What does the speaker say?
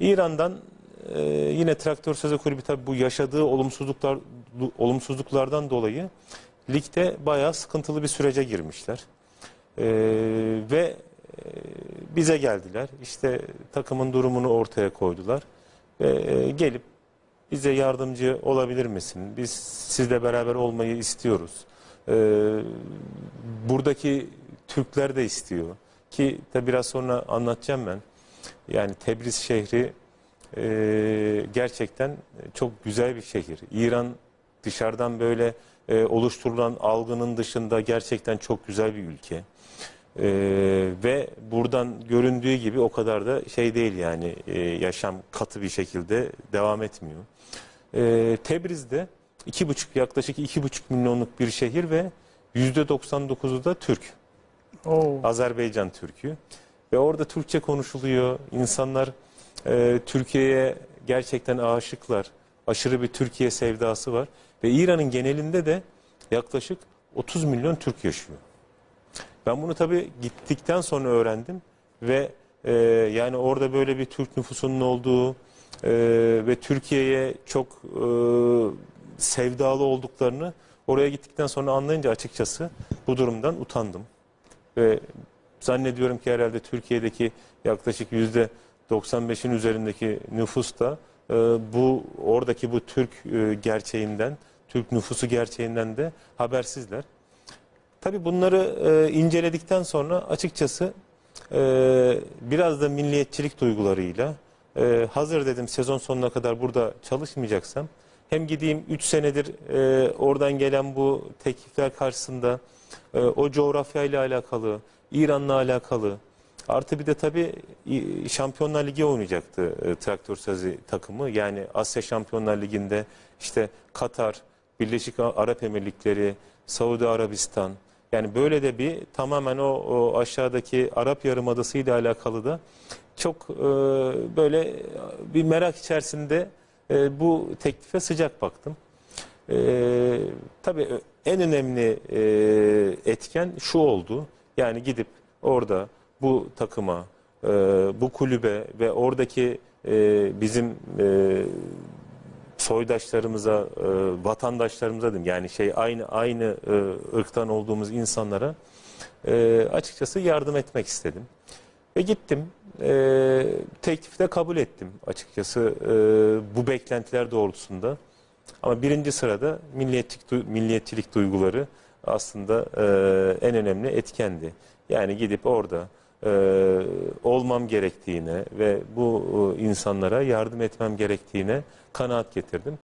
İran'dan e, yine Traktör Sözü Kulübü tabii bu yaşadığı olumsuzluklar olumsuzluklardan dolayı ligde bayağı sıkıntılı bir sürece girmişler. E, ve e, bize geldiler. İşte takımın durumunu ortaya koydular. Ve e, gelip bize yardımcı olabilir misin? Biz sizle beraber olmayı istiyoruz. E, buradaki Türkler de istiyor. Ki tabi biraz sonra anlatacağım ben. Yani Tebriz şehri e, gerçekten çok güzel bir şehir. İran dışarıdan böyle e, oluşturulan algının dışında gerçekten çok güzel bir ülke. E, ve buradan göründüğü gibi o kadar da şey değil yani e, yaşam katı bir şekilde devam etmiyor. E, Tebriz'de iki buçuk yaklaşık iki buçuk milyonluk bir şehir ve yüzde 99'u da Türk. Oo. Azerbaycan Türk'ü. Ve orada Türkçe konuşuluyor. İnsanlar e, Türkiye'ye gerçekten aşıklar. Aşırı bir Türkiye sevdası var. Ve İran'ın genelinde de yaklaşık 30 milyon Türk yaşıyor. Ben bunu tabii gittikten sonra öğrendim. Ve e, yani orada böyle bir Türk nüfusunun olduğu e, ve Türkiye'ye çok e, sevdalı olduklarını oraya gittikten sonra anlayınca açıkçası bu durumdan utandım. Ve zannediyorum ki herhalde Türkiye'deki yaklaşık yüzde 95'in üzerindeki nüfus da e, bu oradaki bu Türk e, gerçeğinden, Türk nüfusu gerçeğinden de habersizler. Tabii bunları e, inceledikten sonra açıkçası e, biraz da milliyetçilik duygularıyla e, hazır dedim sezon sonuna kadar burada çalışmayacaksam hem gideyim 3 senedir e, oradan gelen bu teklifler karşısında e, o coğrafyayla alakalı, İran'la alakalı artı bir de tabii Şampiyonlar Ligi oynayacaktı e, Traktör Sözü takımı. Yani Asya Şampiyonlar Ligi'nde işte Katar, Birleşik Arap Emirlikleri, Saudi Arabistan yani böyle de bir tamamen o, o aşağıdaki Arap Yarımadası ile alakalı da çok e, böyle bir merak içerisinde e, bu teklife sıcak baktım. E, tabii en önemli e, etken şu oldu. Yani gidip orada bu takıma, e, bu kulübe ve oradaki e, bizim e, soydaşlarımıza, e, vatandaşlarımıza diyeyim yani şey aynı aynı e, ırktan olduğumuz insanlara e, açıkçası yardım etmek istedim. Ve gittim. E, teklifi de kabul ettim açıkçası e, bu beklentiler doğrultusunda. Ama birinci sırada milliyetçilik, milliyetçilik duyguları aslında e, en önemli etkendi. Yani gidip orada e, olmam gerektiğine ve bu e, insanlara yardım etmem gerektiğine kanaat getirdim.